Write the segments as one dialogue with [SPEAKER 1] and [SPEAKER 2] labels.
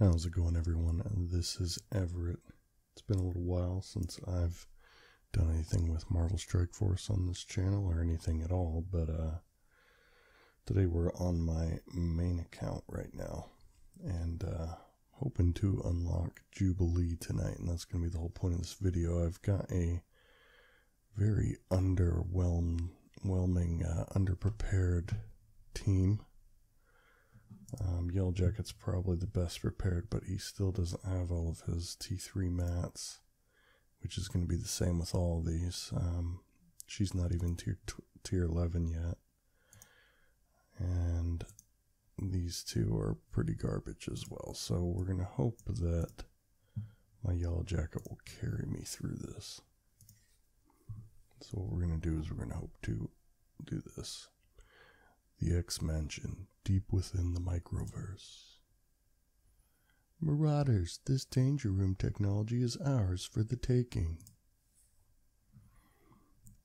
[SPEAKER 1] How's it going, everyone? This is Everett. It's been a little while since I've done anything with Marvel Strike Force on this channel or anything at all, but uh, today we're on my main account right now and uh, hoping to unlock Jubilee tonight, and that's going to be the whole point of this video. I've got a very underwhelming, uh, underprepared team um, Yellow Jacket's probably the best prepared, but he still doesn't have all of his T3 mats, which is going to be the same with all these. Um, she's not even tier, tier 11 yet. And these two are pretty garbage as well. So we're going to hope that my Yellow Jacket will carry me through this. So what we're going to do is we're going to hope to do this. The X Mansion, deep within the microverse. Marauders, this danger room technology is ours for the taking.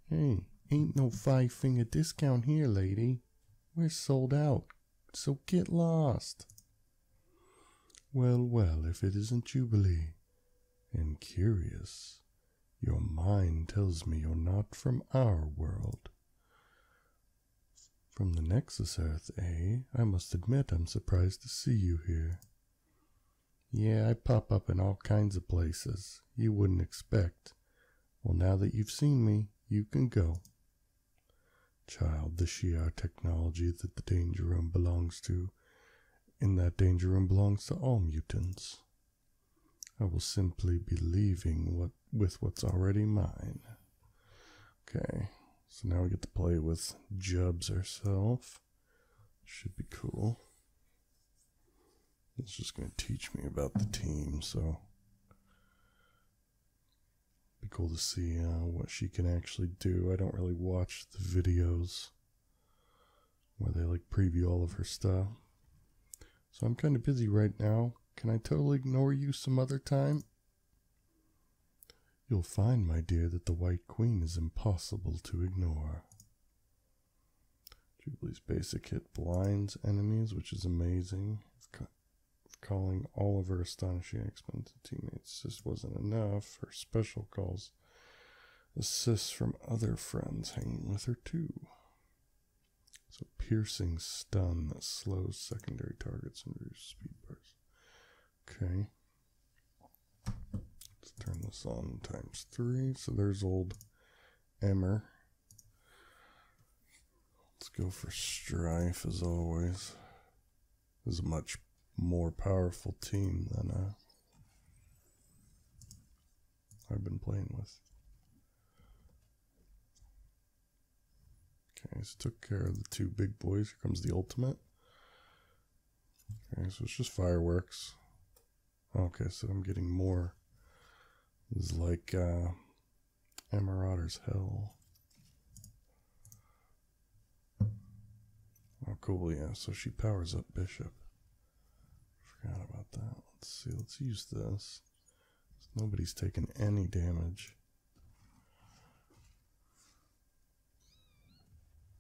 [SPEAKER 1] Hey, ain't no five finger discount here, lady. We're sold out, so get lost. Well, well, if it isn't Jubilee. And curious, your mind tells me you're not from our world. From the Nexus Earth, eh? I must admit I'm surprised to see you here. Yeah, I pop up in all kinds of places. You wouldn't expect. Well, now that you've seen me, you can go. Child, the Shi'ar technology that the Danger Room belongs to, in that Danger Room belongs to all mutants. I will simply be leaving what with what's already mine. Okay. So now we get to play with Jubs ourselves. Should be cool. It's just going to teach me about the team, so be cool to see uh, what she can actually do. I don't really watch the videos where they like preview all of her stuff. So I'm kind of busy right now. Can I totally ignore you some other time? You'll find, my dear, that the White Queen is impossible to ignore. Jubilee's basic hit blinds enemies, which is amazing. Calling all of her astonishing X-Men teammates just wasn't enough. Her special calls assists from other friends hanging with her too. So piercing stun that slows secondary targets and reduces speed bars. Okay. Let's turn this on times three. So there's old Emmer. Let's go for Strife as always. This is a much more powerful team than uh, I've been playing with. Okay, so took care of the two big boys. Here comes the ultimate. Okay, so it's just fireworks. Okay, so I'm getting more is like uh, Marauder's Hell. Oh, cool, yeah. So she powers up Bishop. Forgot about that. Let's see. Let's use this. Nobody's taken any damage.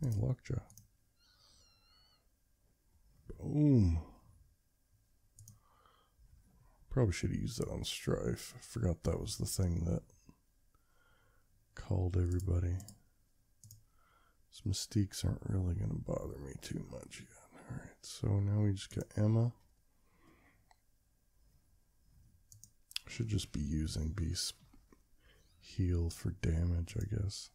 [SPEAKER 1] Hey, Lockjaw. Boom. Probably should have used that on Strife. I forgot that was the thing that called everybody. These mystiques aren't really going to bother me too much yet. Alright, so now we just got Emma. Should just be using Beast Heal for damage, I guess.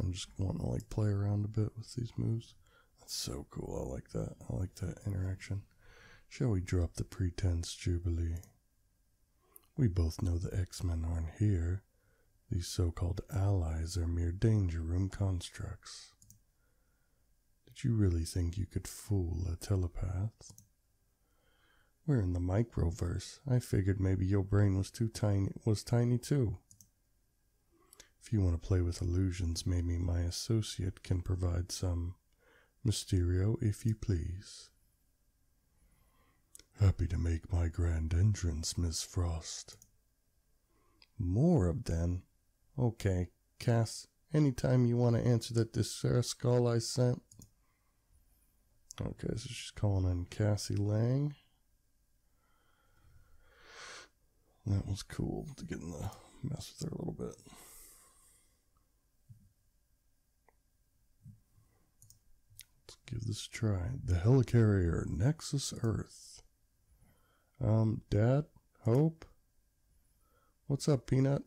[SPEAKER 1] I'm just wanting to like play around a bit with these moves. So cool. I like that. I like that interaction. Shall we drop the pretense, Jubilee? We both know the X-Men aren't here. These so-called allies are mere danger room constructs. Did you really think you could fool a telepath? We're in the microverse. I figured maybe your brain was too tiny was tiny too. If you want to play with illusions, maybe my associate can provide some Mysterio, if you please. Happy to make my grand entrance, Miss Frost. More of them? Okay, Cass, anytime you want to answer that distress call I sent. Okay, so she's calling in Cassie Lang. That was cool to get in the mess with her a little bit. Give this a try. The helicarrier Nexus Earth. Um, Dad, Hope, what's up, Peanut?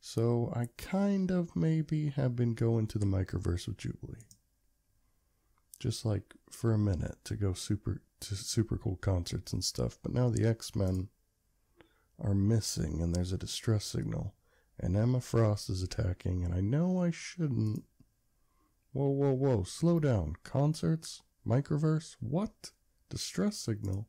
[SPEAKER 1] So I kind of maybe have been going to the microverse with Jubilee. Just like for a minute to go super to super cool concerts and stuff. But now the X-Men are missing and there's a distress signal. And Emma Frost is attacking, and I know I shouldn't. Whoa, whoa, whoa, slow down. Concerts? Microverse? What? Distress signal?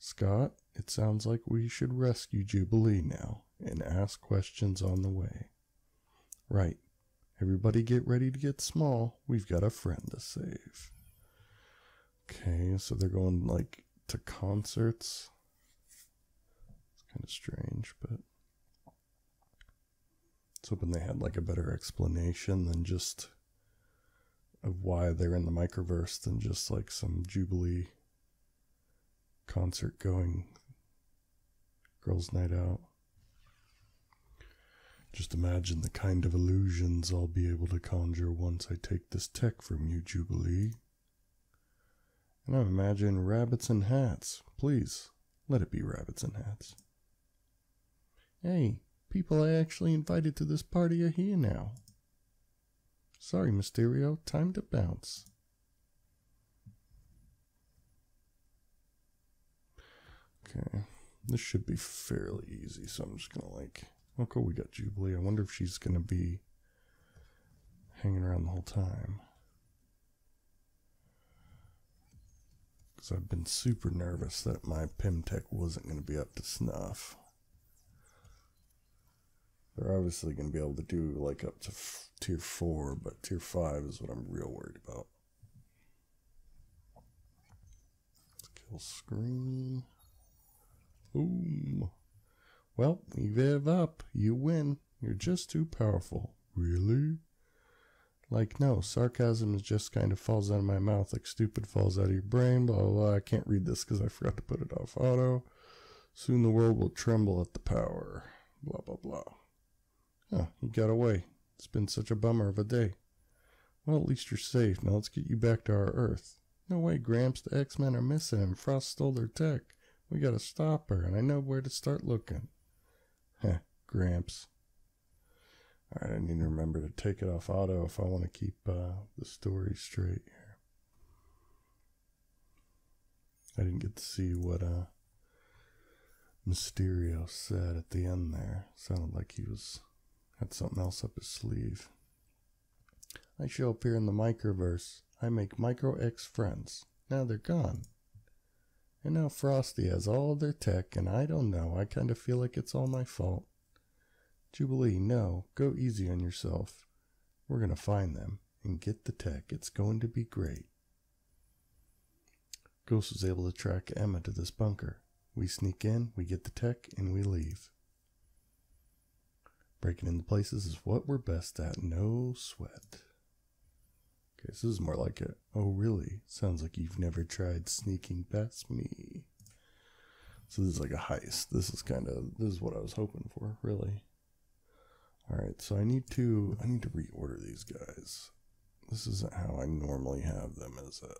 [SPEAKER 1] Scott, it sounds like we should rescue Jubilee now and ask questions on the way. Right. Everybody get ready to get small. We've got a friend to save. Okay, so they're going like to concerts. It's kind of strange, but was hoping they had like a better explanation than just of why they're in the microverse than just like some Jubilee concert going girls' night out. Just imagine the kind of illusions I'll be able to conjure once I take this tech from you, Jubilee. And I imagine rabbits and hats. Please, let it be rabbits and hats. Hey, people I actually invited to this party are here now. Sorry, Mysterio, time to bounce. Okay, this should be fairly easy, so I'm just gonna like Oh, cool. We got Jubilee. I wonder if she's to be hanging around the whole time. Because I've been super nervous that my Pym Tech wasn't to be up to snuff. They're obviously going to be able to do like up to tier 4, but tier 5 is what I'm real worried about. Kill screen. Boom. Well, you give up. You win. You're just too powerful. Really? Like, no, sarcasm is just kind of falls out of my mouth like stupid falls out of your brain, blah, blah, blah. I can't read this because I forgot to put it off auto. Soon the world will tremble at the power. Blah, blah, blah. Huh, you got away. It's been such a bummer of a day. Well, at least you're safe. Now let's get you back to our Earth. No way, Gramps. The X-Men are missing and Frost stole their tech. We gotta stop her, and I know where to start looking. Heh, Gramps. Alright, I need to remember to take it off auto if I want to keep uh, the story straight here. I didn't get to see what uh, Mysterio said at the end there. Sounded like he was had something else up his sleeve. I show up here in the microverse. I make Micro X friends. Now they're gone. And now Frosty has all their tech, and I don't know. I kind of feel like it's all my fault. Jubilee, no, go easy on yourself. We're going to find them and get the tech. It's going to be great. Ghost was able to track Emma to this bunker. We sneak in, we get the tech, and we leave. Breaking into places is what we're best at, no sweat. Okay, so this is more like a, oh really? Sounds like you've never tried sneaking past me. So this is like a heist. This is kind of, this is what I was hoping for, really. Alright, so I need to, I need to reorder these guys. This isn't how I normally have them, is it?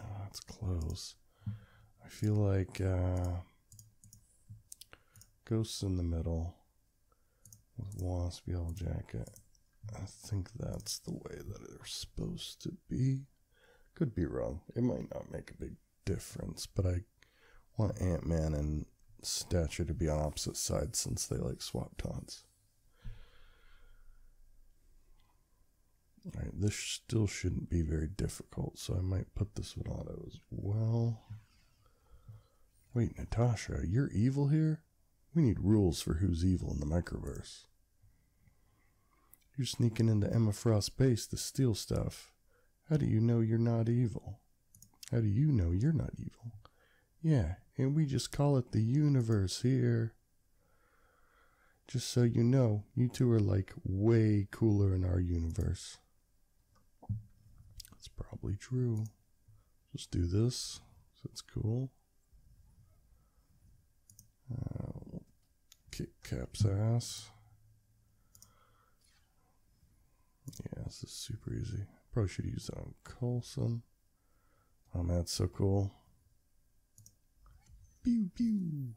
[SPEAKER 1] Oh, that's close. I feel like, uh, Ghosts in the middle with Wasp Yellow Jacket. I think that's the way that they're supposed to be. Could be wrong. It might not make a big difference, but I want Ant Man and Stature to be on opposite sides since they like swap taunts. Alright, this still shouldn't be very difficult, so I might put this one auto as well. Wait, Natasha, you're evil here? We need rules for who's evil in the microverse. You're sneaking into Emma Frost's base to steal stuff. How do you know you're not evil? How do you know you're not evil? Yeah, and we just call it the universe here. just so you know, you two are like way cooler in our universe. That's probably true. Just do this. That's cool. Uh, kick Cap's ass. Yeah, this is super easy. Probably should use that on Coulson. Oh man, that's so cool. Pew pew.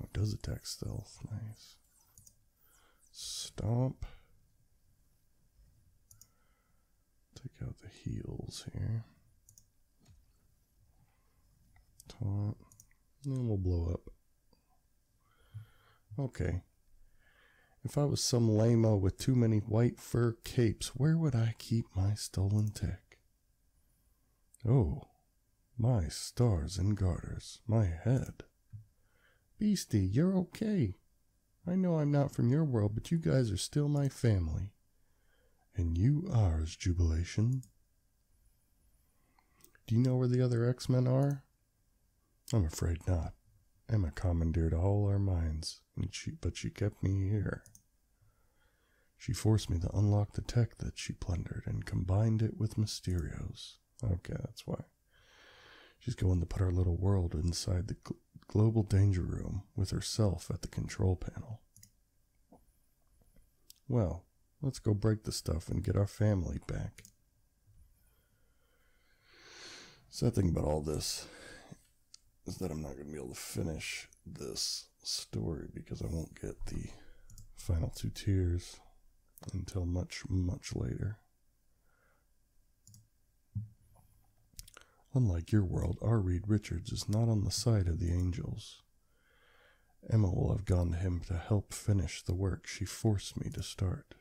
[SPEAKER 1] Oh, it does attack stealth. Nice. Stomp. Take out the heels here. Taunt. And we'll blow up. Okay. If I was some lame with too many white fur capes, where would I keep my stolen tech? Oh, my stars and garters, my head. Beastie, you're okay. I know I'm not from your world, but you guys are still my family. And you ours, Jubilation. Do you know where the other X Men are? I'm afraid not. Emma commandeered all our minds, she, but she kept me here. She forced me to unlock the tech that she plundered and combined it with Mysterio's. Okay, that's why. She's going to put our little world inside the gl global danger room with herself at the control panel. Well, let's go break the stuff and get our family back. The thing about all this is that I'm not going to be able to finish this story because I won't get the final two tiers until much, much later. Unlike your world, our Reed Richards is not on the side of the angels. Emma will have gone to him to help finish the work she forced me to start.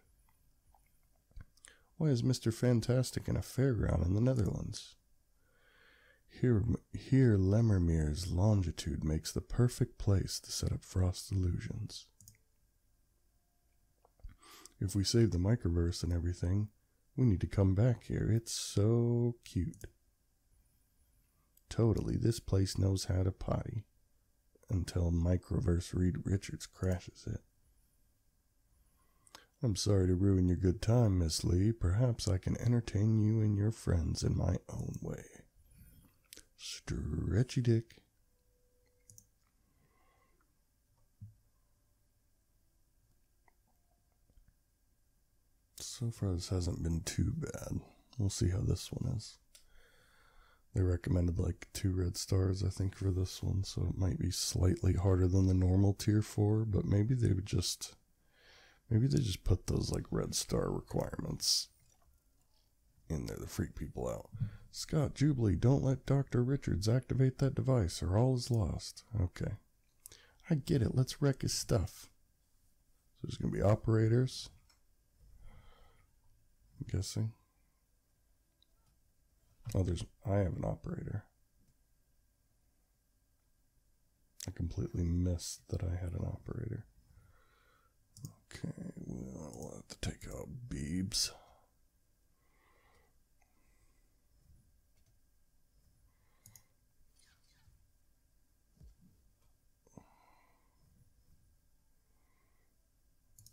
[SPEAKER 1] Why is Mr. Fantastic in a fairground in the Netherlands? Here, here Lemmermere's longitude makes the perfect place to set up frost illusions. If we save the microverse and everything, we need to come back here. It's so cute. Totally, this place knows how to potty. Until Microverse Reed Richards crashes it. I'm sorry to ruin your good time, Miss Lee. Perhaps I can entertain you and your friends in my own way. Stretchy dick. So far, this hasn't been too bad. We'll see how this one is. They recommended like two red stars, I think, for this one, so it might be slightly harder than the normal tier four, but maybe they would just maybe they just put those like red star requirements in there to freak people out. Scott Jubilee, don't let Dr. Richards activate that device or all is lost. Okay. I get it. Let's wreck his stuff. So there's going to be operators. I'm guessing. Oh, there's. I have an operator. I completely missed that I had an operator. Okay, we'll have to take out Beebs.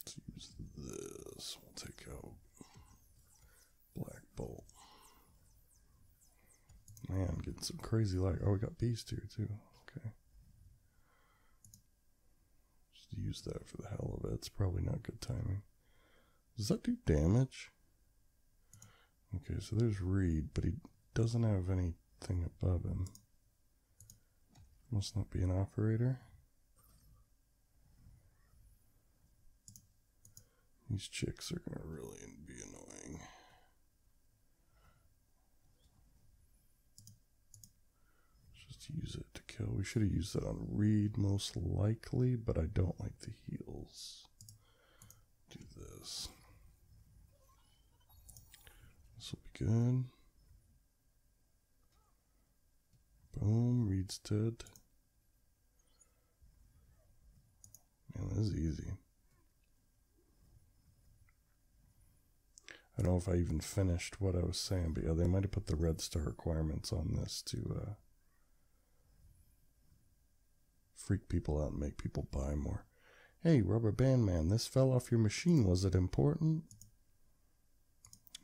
[SPEAKER 1] Let's use this. We'll take out Black Bolt. Man, getting some crazy light. Oh, we got Beast here too. Okay. Just use that for the hell of it. It's probably not good timing. Does that do damage? Okay, so there's Reed, but he doesn't have anything above him. Must not be an operator. These chicks are going to really be annoying. Just use it to kill. We should have used that on Reed most likely, but I don't like the heals. Do this. This will be good. Boom, Reed's dead. Man, this is easy. I don't know if I even finished what I was saying, but yeah, they might have put the red star requirements on this to uh, freak people out and make people buy more. Hey, Rubber Band Man, this fell off your machine. Was it important?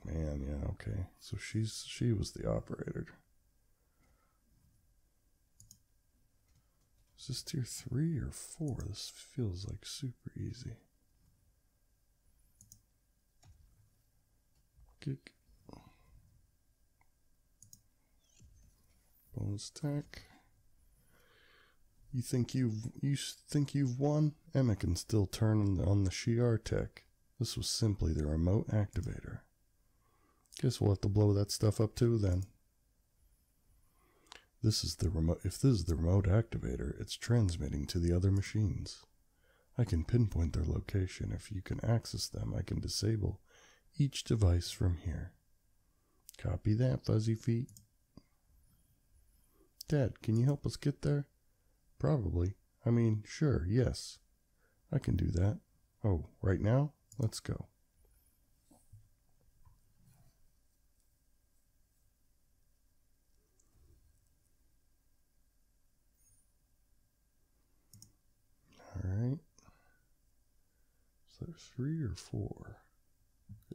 [SPEAKER 1] Man, yeah, okay. So she's she was the operator. Is this tier three or four? This feels like super easy. Kick. Bonus attack. You think you've you think you've won? Emma can still turn on the, on the Shi'ar tech. This was simply the remote activator. Guess we'll have to blow that stuff up too then. This is the remote if this is the remote activator, it's transmitting to the other machines. I can pinpoint their location. If you can access them, I can disable each device from here. Copy that, Fuzzy Feet. Dad, can you help us get there? Probably. I mean, sure, yes. I can do that. Oh, right now? Let's go. Alright. So there's three or four.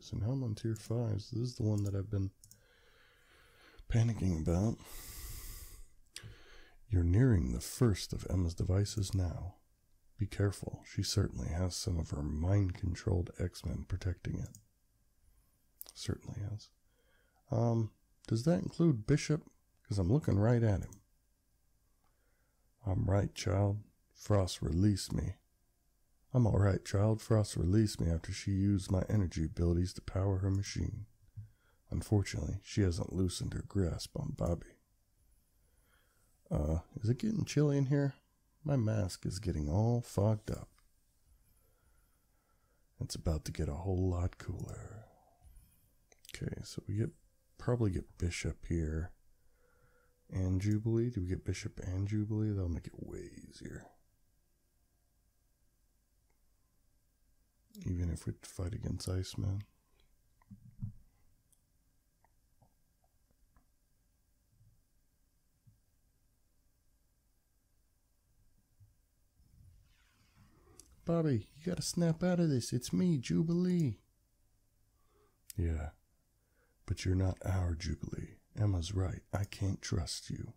[SPEAKER 1] So now I'm on tier five. So this is the one that I've been panicking about. You're nearing the first of Emma's devices now. Be careful, she certainly has some of her mind controlled X Men protecting it. Certainly has. Um, does that include Bishop? Because I'm looking right at him. I'm right, child. Frost released me. I'm alright, child. Frost released me after she used my energy abilities to power her machine. Unfortunately, she hasn't loosened her grasp on Bobby. Uh, is it getting chilly in here? My mask is getting all fogged up. It's about to get a whole lot cooler. Okay, so we get probably get Bishop here and Jubilee. Do we get Bishop and Jubilee? That'll make it way easier. Even if we fight against Iceman. Bobby, you gotta snap out of this. It's me, Jubilee. Yeah, but you're not our Jubilee. Emma's right. I can't trust you.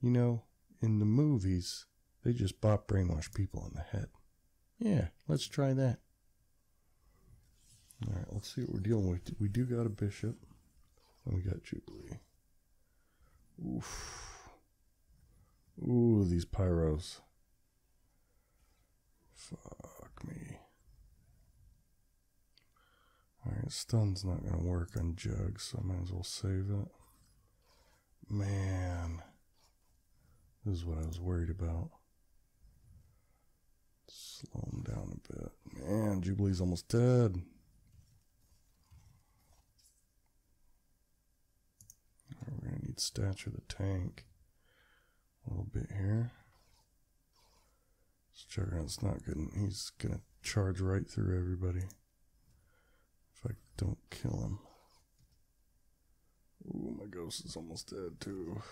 [SPEAKER 1] You know, in the movies, they just bop brainwash people in the head. Yeah, let's try that. Alright, let's see what we're dealing with. We do got a bishop. And we got Jubilee. Oof. Ooh, these pyros. Fuck me. Alright, stun's not gonna work on Jug, so I might as well save it. Man. This is what I was worried about. Slow him down a bit. Man, Jubilee's almost dead. Stature the tank a little bit here. This Juggernaut's not good. He's gonna charge right through everybody. If I don't kill him. Ooh, my ghost is almost dead too.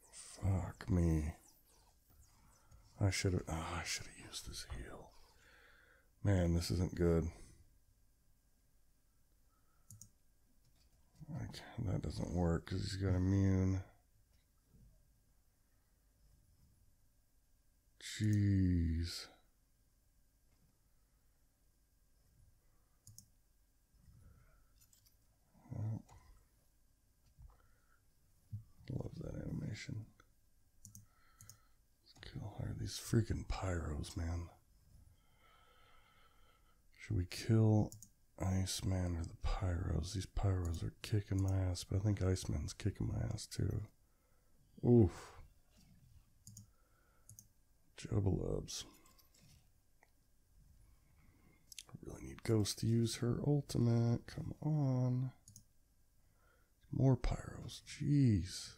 [SPEAKER 1] Fuck me. I should have. Oh, ah, I should have used this heal. Man, this isn't good. Like, that doesn't work because he's got immune. Jeez. love that animation. Let's kill her. These freaking pyros, man. Should we kill Iceman or the pyros? These pyros are kicking my ass, but I think Iceman's kicking my ass too. Oof. Jubalubs. I really need Ghost to use her ultimate. Come on. More pyros. Jeez.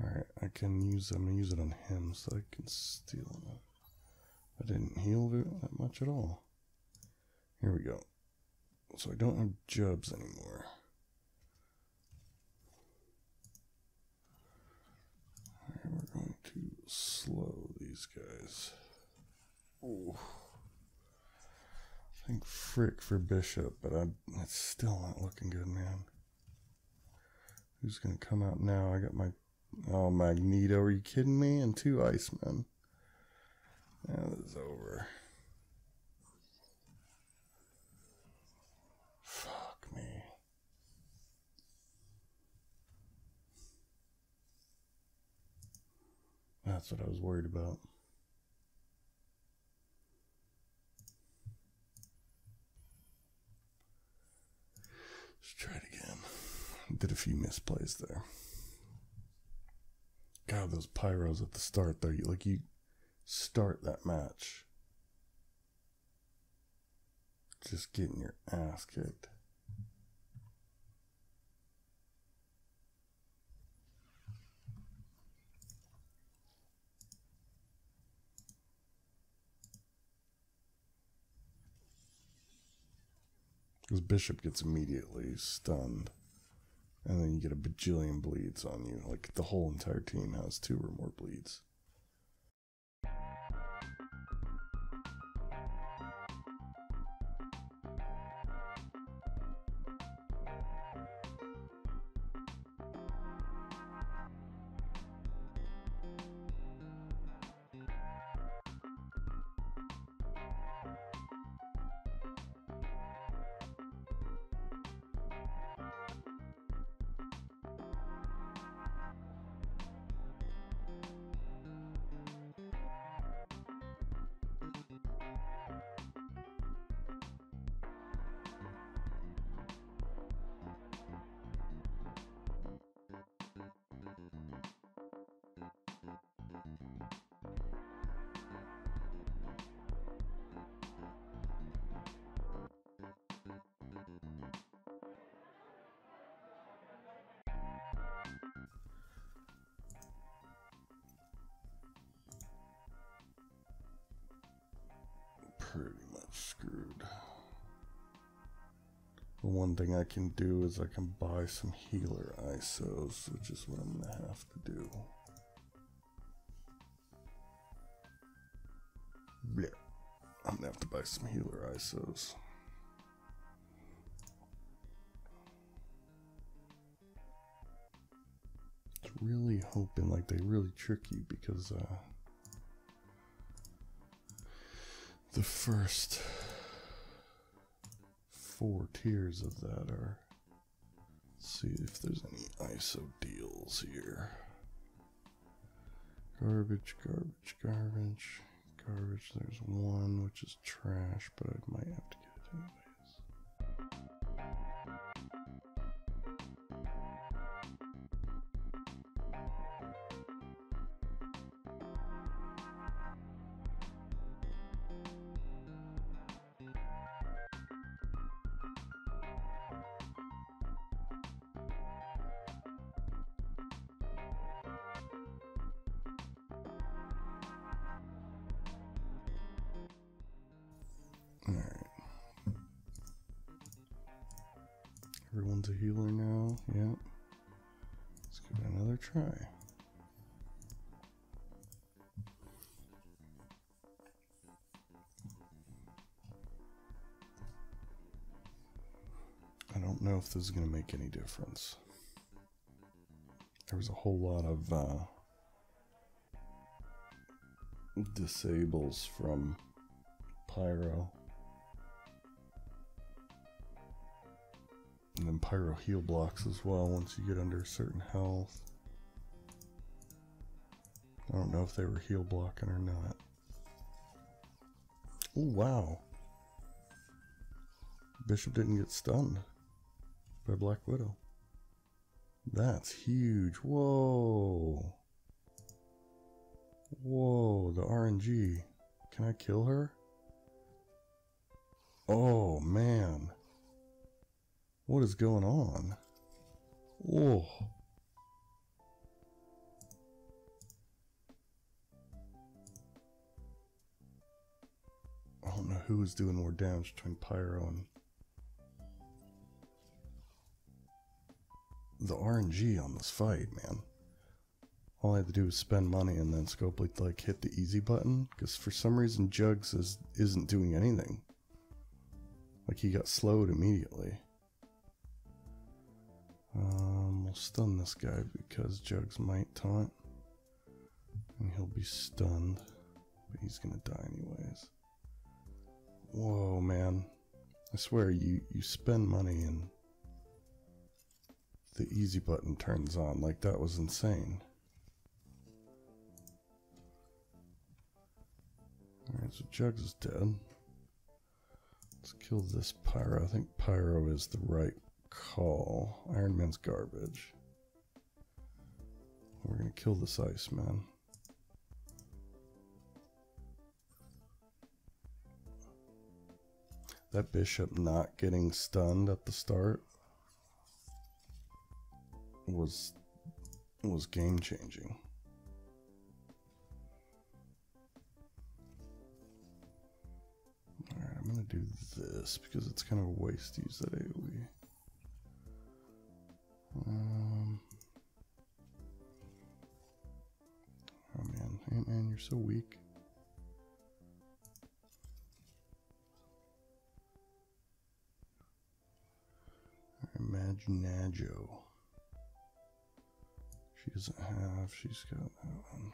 [SPEAKER 1] Alright, I can use I'm gonna use it on him so I can steal him. I didn't heal that much at all. Here we go. So I don't have jubs anymore. We're going to slow, these guys. Ooh. Think frick for bishop, but I, it's still not looking good, man. Who's going to come out now? I got my... Oh, Magneto, are you kidding me? And two Icemen. That is over. Fuck me. That's what I was worried about. Let's try it again. Did a few misplays there. God, those pyros at the start though, you like you start that match. Just getting your ass kicked. Because Bishop gets immediately stunned. And then you get a bajillion bleeds on you. Like the whole entire team has two or more bleeds. The one thing I can do is I can buy some healer ISOs, which is what I'm going to have to do. Blech. I'm going to have to buy some healer ISOs. It's really hoping like they really trick you because uh, the first four tiers of that are. Let's see if there's any ISO deals here. Garbage, garbage, garbage, garbage. There's one which is trash, but I might have to get it anyways. Everyone's a healer now. Yep. Let's give it another try. I don't know if this is going to make any difference. There was a whole lot of uh, disables from Pyro. Then Pyro heal blocks as well once you get under a certain health. I don't know if they were heal blocking or not. Oh, wow. Bishop didn't get stunned by Black Widow. That's huge. Whoa. Whoa, the RNG. Can I kill her? Oh, man. What is going on? Oh. I don't know who is doing more damage between Pyro and the RNG on this fight, man. all I had to do was spend money and then Scopely like hit the easy button because for some reason Jugs is isn't doing anything. Like he got slowed immediately. Um, we'll stun this guy because Jugs might taunt. And he'll be stunned. But he's gonna die anyways. Whoa, man. I swear, you, you spend money and the easy button turns on. Like, that was insane. Alright, so Jugs is dead. Let's kill this Pyro. I think Pyro is the right call. Iron Man's garbage. We're gonna kill this Iceman. That bishop not getting stunned at the start was was game changing. Alright, I'm gonna do this because it's kind of a waste to use that AoE. Um, oh man, hey man, you're so weak. Imaginajo. She doesn't have, she's got that one.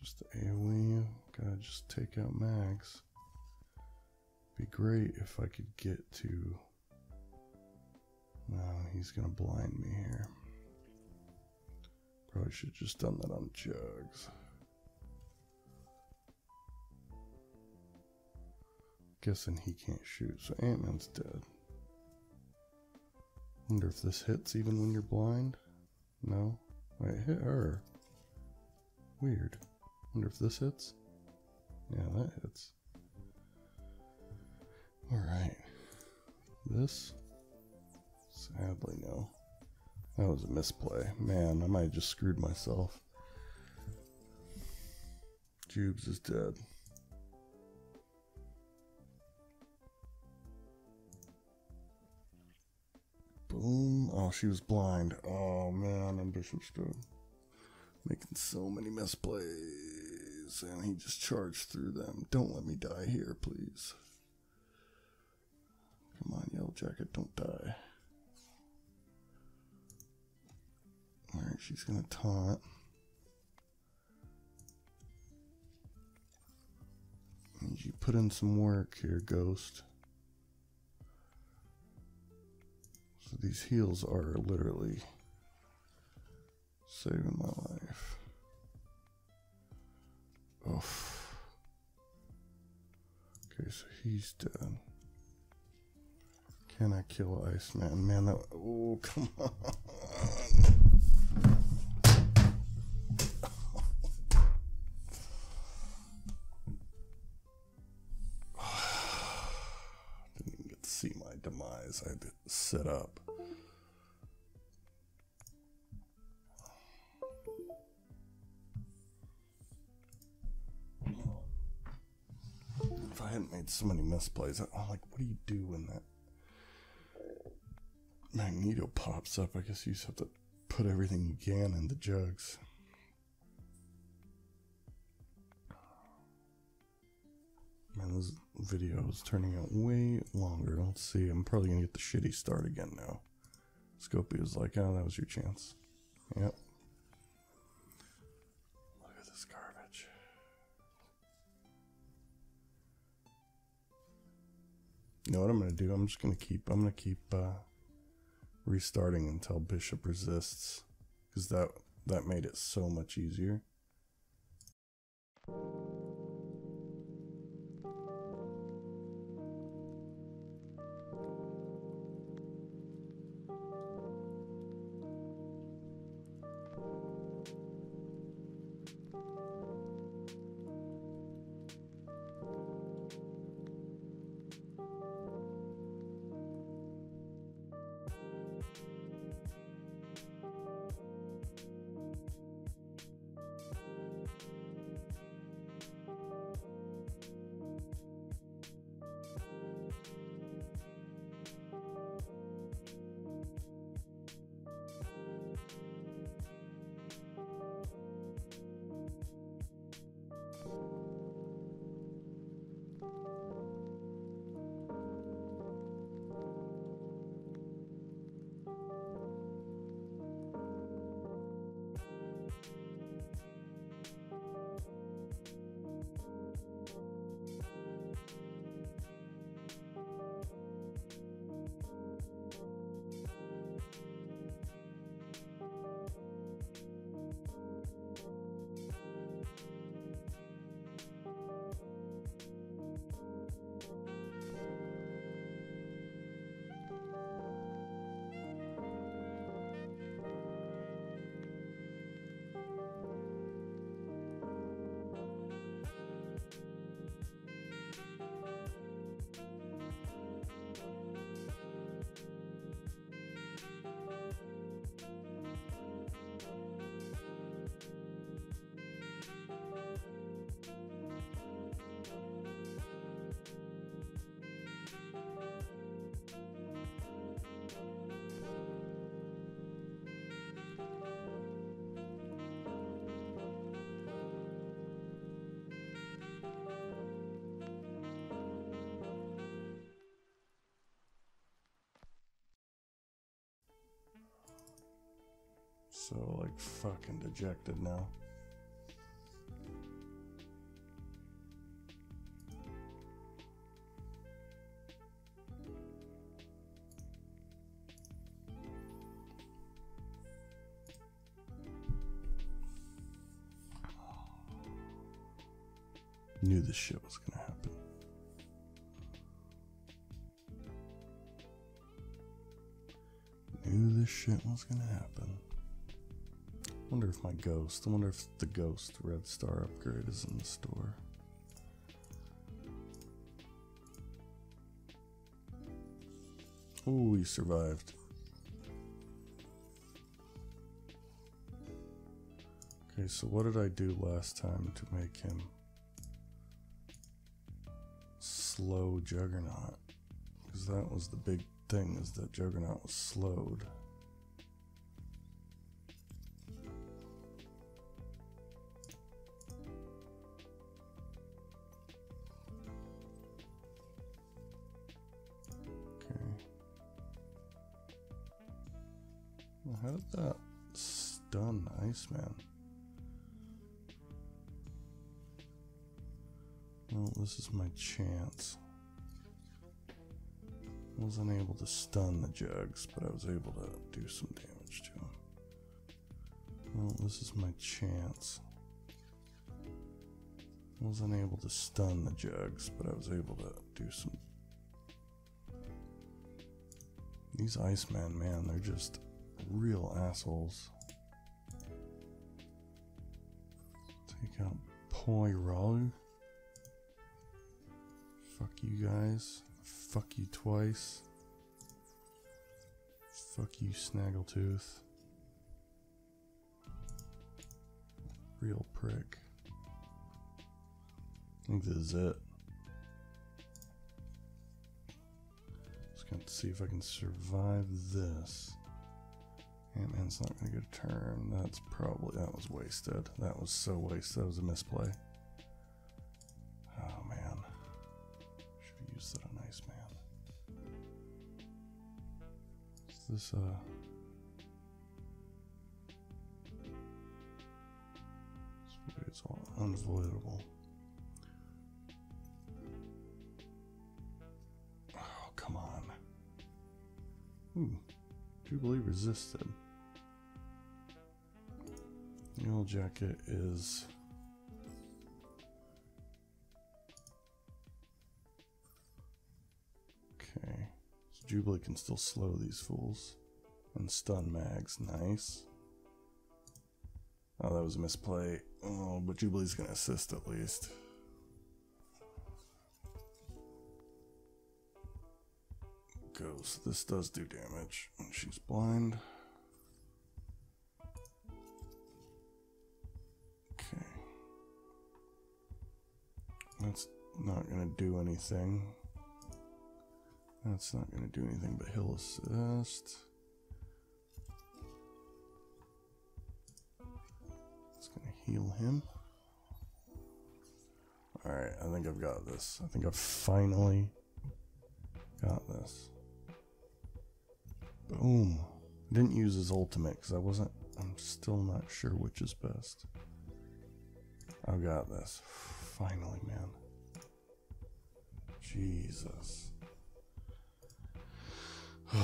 [SPEAKER 1] Just the AoE, gotta just take out Max. Be great if I could get to. No, he's gonna blind me here. Probably should just done that on Jugs. Guessing he can't shoot, so Ant-Man's dead. Wonder if this hits even when you're blind? No? Wait, hit her. Weird. Wonder if this hits? Yeah, that hits. Alright. This? Sadly, no. That was a misplay. Man, I might have just screwed myself. Jubes is dead. Boom. Oh, she was blind. Oh, man, Bishop's dead. Making so many misplays. And he just charged through them. Don't let me die here, please. Come on, Yellow Jacket, don't die. Alright, she's gonna taunt. And you put in some work here, Ghost. So these heals are literally saving my life. Oh. Okay, so he's dead. Can I kill Iceman? Man, that. Oh, come on. Demise. I had to set up. If I hadn't made so many misplays, I'm like, what do you do when that Magneto pops up? I guess you just have to put everything you can in the jugs. This video is turning out way longer. Let's see. I'm probably gonna get the shitty start again now. Scopy was like, oh, that was your chance. Yep. Look at this garbage. You know what I'm gonna do? I'm just gonna keep. I'm gonna keep uh, restarting until Bishop resists, because that that made it so much easier. So like fucking dejected now. Knew this shit was gonna happen. Knew this shit was gonna happen. I wonder if my ghost, I wonder if the ghost red star upgrade is in the store. Ooh, he survived. Okay, so what did I do last time to make him slow Juggernaut? Because that was the big thing, is that Juggernaut was slowed. Stun Iceman? Well, this is my chance. I wasn't able to stun the jugs, but I was able to do some damage to him. Well, this is my chance. I wasn't able to stun the jugs, but I was able to do some. These Iceman, man, they're just real assholes. Out Poirot. Fuck you guys. Fuck you twice. Fuck you, Snaggletooth. Real prick. I think this is it. Just gonna see if I can survive this. Ant-Man's not gonna get a turn. That's probably, that was wasted. That was so wasted. That was a misplay. Oh man. Should have used that on Iceman. Is this, uh. It's all unavoidable. Oh, come on. Ooh. Jubilee resisted. Yellow jacket is okay. So Jubilee can still slow these fools and stun mags. Nice. Oh, that was a misplay. Oh, but Jubilee's gonna assist at least. Goes. This does do damage when she's blind. Not gonna do anything. That's not gonna do anything but heal assist. It's gonna heal him. Alright, I think I've got this. I think I've finally got this. Boom. Didn't use his ultimate because I wasn't, I'm still not sure which is best. I've got this. Finally, man. Jesus.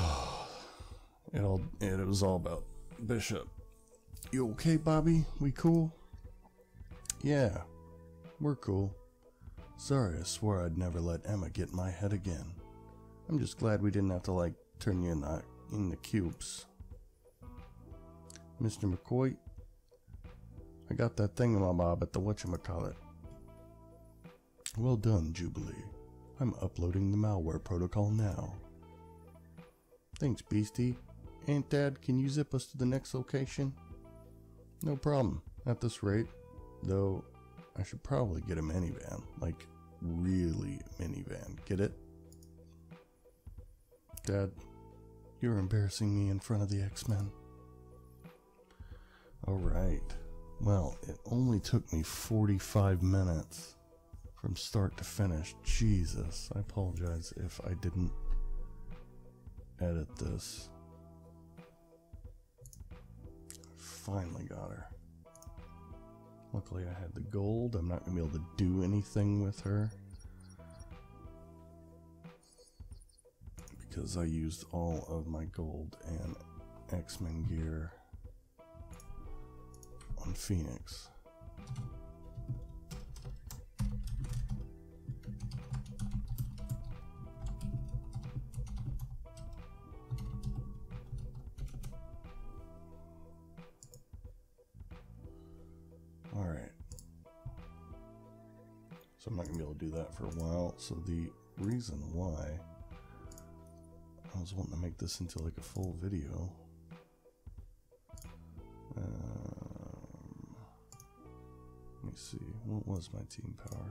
[SPEAKER 1] it all it, was all about Bishop. You okay, Bobby? We cool? Yeah, we're cool. Sorry, I swore I'd never let Emma get my head again. I'm just glad we didn't have to like turn you in the in the cubes. Mr. McCoy, I got that thing in my thingamabob at the whatchamacallit. Well done, Jubilee. I'm uploading the malware protocol now. Thanks, Beastie. Ant Dad, can you zip us to the next location? No problem. At this rate, though, I should probably get a minivan. Like, really minivan. Get it? Dad, you're embarrassing me in front of the X Men. Alright. Well, it only took me 45 minutes from start to finish. Jesus. I apologize if I didn't edit this. finally got her. Luckily I had the gold. I'm not going to be able to do anything with her. Because I used all of my gold and X-Men gear on Phoenix. I'm not going to be able to do that for a while. So the reason why I was wanting to make this into like a full video. Um, let me see. What was my team power?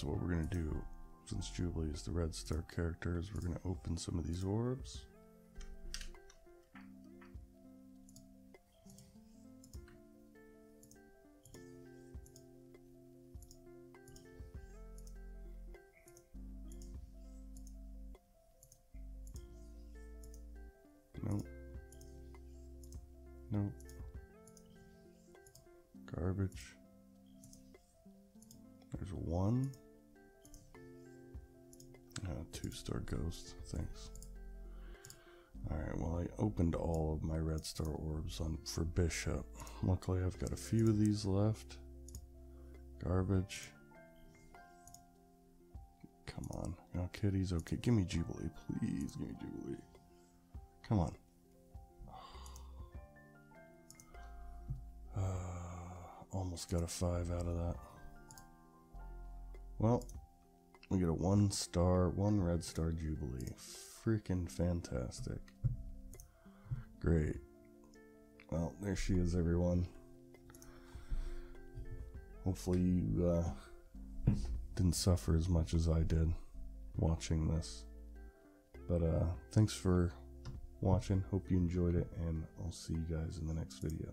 [SPEAKER 1] So what we're going to do, since Jubilee is the Red Star character, is we're going to open some of these orbs. Garbage. There's one. Uh, two star ghost, thanks. Alright, well, I opened all of my red star orbs on for Bishop. Luckily, I've got a few of these left. Garbage. Come on. Oh, kitties, okay. Give me Jubilee, please. Give me Jubilee. Come on. Uh, almost got a five out of that. Well, we get a one star, one red star Jubilee. Freaking fantastic. Great. Well, there she is, everyone. Hopefully, you uh, didn't suffer as much as I did watching this. But uh, thanks for watching. Hope you enjoyed it, and I'll see you guys in the next video.